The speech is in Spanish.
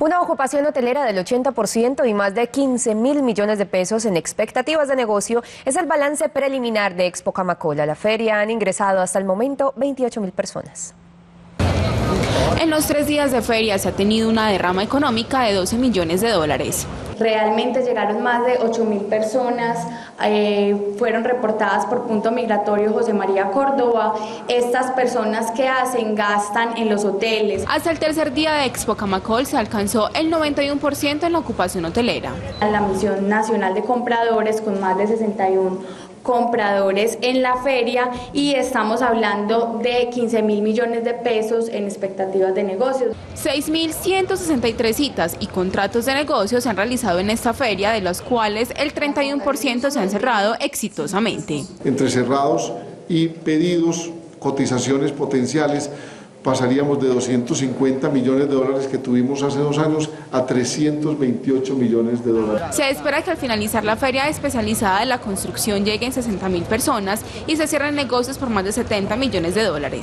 Una ocupación hotelera del 80% y más de 15 mil millones de pesos en expectativas de negocio es el balance preliminar de Expo Camacola. La feria han ingresado hasta el momento 28 mil personas. En los tres días de feria se ha tenido una derrama económica de 12 millones de dólares. Realmente llegaron más de 8 mil personas, eh, fueron reportadas por punto migratorio José María Córdoba. Estas personas que hacen gastan en los hoteles. Hasta el tercer día de Expo Camacol se alcanzó el 91% en la ocupación hotelera. La misión nacional de compradores con más de 61 compradores en la feria y estamos hablando de 15 mil millones de pesos en expectativas de negocios. 6.163 citas y contratos de negocios se han realizado en esta feria, de los cuales el 31% se han cerrado exitosamente. Entre cerrados y pedidos, cotizaciones potenciales, pasaríamos de 250 millones de dólares que tuvimos hace dos años a 328 millones de dólares. Se espera que al finalizar la feria especializada de la construcción lleguen 60 mil personas y se cierren negocios por más de 70 millones de dólares.